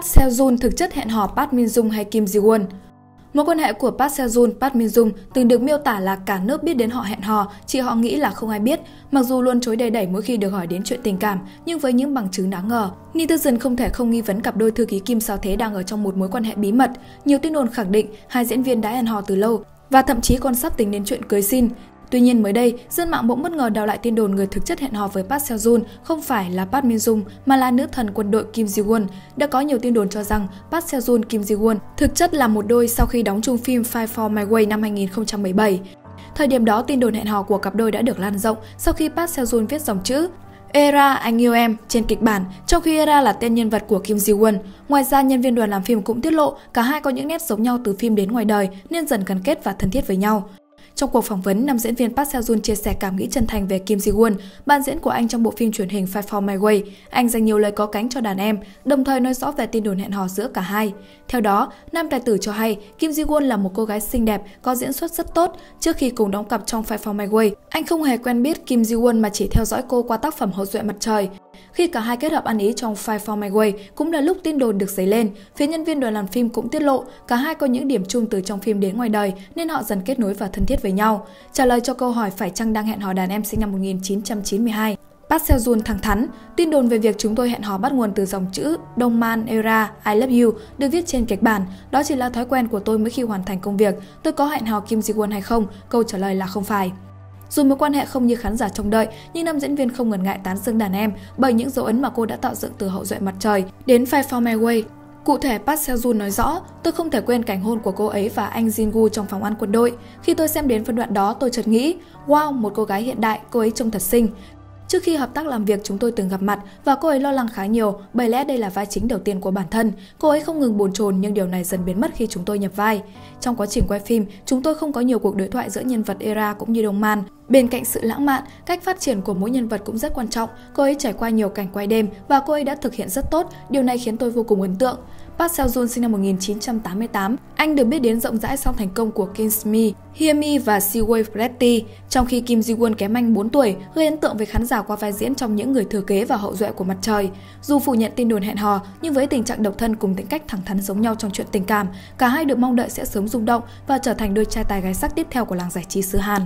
Park Seo-joon thực chất hẹn hò Park Min-jung hay Kim Ji-won. Mối quan hệ của Park Seo-joon, Park Min-jung từng được miêu tả là cả nước biết đến họ hẹn hò, chỉ họ nghĩ là không ai biết. Mặc dù luôn chối đầy đẩy mỗi khi được hỏi đến chuyện tình cảm, nhưng với những bằng chứng đáng ngờ, netizen không thể không nghi vấn cặp đôi thư ký Kim Sao Thế đang ở trong một mối quan hệ bí mật. Nhiều tin đồn khẳng định hai diễn viên đã hẹn hò từ lâu và thậm chí còn sắp tính đến chuyện cưới xin. Tuy nhiên mới đây, dân mạng bỗng bất ngờ đào lại tin đồn người thực chất hẹn hò với Park Seo-joon không phải là Park Min-jung mà là nữ thần quân đội Kim Ji-won. Đã có nhiều tin đồn cho rằng Park Seo-joon Kim Ji-won thực chất là một đôi sau khi đóng chung phim Fight for My Way năm 2017. Thời điểm đó, tin đồn hẹn hò của cặp đôi đã được lan rộng sau khi Park Seo-joon viết dòng chữ Era anh yêu em trên kịch bản, trong khi Era là tên nhân vật của Kim Ji Won. Ngoài ra, nhân viên đoàn làm phim cũng tiết lộ cả hai có những nét giống nhau từ phim đến ngoài đời nên dần gắn kết và thân thiết với nhau. Trong cuộc phỏng vấn, nam diễn viên Park Seo Joon chia sẻ cảm nghĩ chân thành về Kim Ji Won, bạn diễn của anh trong bộ phim truyền hình Fight for My Way. Anh dành nhiều lời có cánh cho đàn em, đồng thời nói rõ về tin đồn hẹn hò giữa cả hai. Theo đó, nam tài tử cho hay Kim Ji Won là một cô gái xinh đẹp, có diễn xuất rất tốt. Trước khi cùng đóng cặp trong Fight for My Way, anh không hề quen biết Kim Ji Won mà chỉ theo dõi cô qua tác phẩm Hậu duệ mặt trời. Khi cả hai kết hợp ăn ý trong Five for My Way cũng là lúc tin đồn được dấy lên. Phía nhân viên đoàn làm phim cũng tiết lộ cả hai có những điểm chung từ trong phim đến ngoài đời nên họ dần kết nối và thân thiết với nhau. Trả lời cho câu hỏi phải chăng đang hẹn hò đàn em sinh năm 1992, Park Seo Joon thẳng thắn, tin đồn về việc chúng tôi hẹn hò bắt nguồn từ dòng chữ Đông Man Era I Love You được viết trên kịch bản. Đó chỉ là thói quen của tôi mỗi khi hoàn thành công việc. Tôi có hẹn hò Kim Ji Won hay không? Câu trả lời là không phải. Dù mối quan hệ không như khán giả trông đợi, nhưng nam diễn viên không ngần ngại tán dương đàn em bởi những dấu ấn mà cô đã tạo dựng từ hậu duệ mặt trời đến Fight for My Way. Cụ thể, Park Seo Joon nói rõ, tôi không thể quên cảnh hôn của cô ấy và anh Jin Woo trong phòng ăn quân đội. Khi tôi xem đến phân đoạn đó, tôi chợt nghĩ, wow, một cô gái hiện đại, cô ấy trông thật xinh. Trước khi hợp tác làm việc chúng tôi từng gặp mặt và cô ấy lo lắng khá nhiều bởi lẽ đây là vai chính đầu tiên của bản thân. Cô ấy không ngừng bồn chồn nhưng điều này dần biến mất khi chúng tôi nhập vai. Trong quá trình quay phim, chúng tôi không có nhiều cuộc đối thoại giữa nhân vật Era cũng như Đông Man. Bên cạnh sự lãng mạn, cách phát triển của mỗi nhân vật cũng rất quan trọng. Cô ấy trải qua nhiều cảnh quay đêm và cô ấy đã thực hiện rất tốt, điều này khiến tôi vô cùng ấn tượng. Park Seo Joon sinh năm 1988, anh được biết đến rộng rãi sau thành công của Kingsme, Hear Me và Seaway Pretty, trong khi Kim Ji Won kém anh 4 tuổi, gây ấn tượng với khán giả qua vai diễn trong những người thừa kế và hậu duệ của mặt trời. Dù phủ nhận tin đồn hẹn hò, nhưng với tình trạng độc thân cùng tính cách thẳng thắn giống nhau trong chuyện tình cảm, cả hai được mong đợi sẽ sớm rung động và trở thành đôi trai tài gái sắc tiếp theo của làng giải trí xứ Hàn.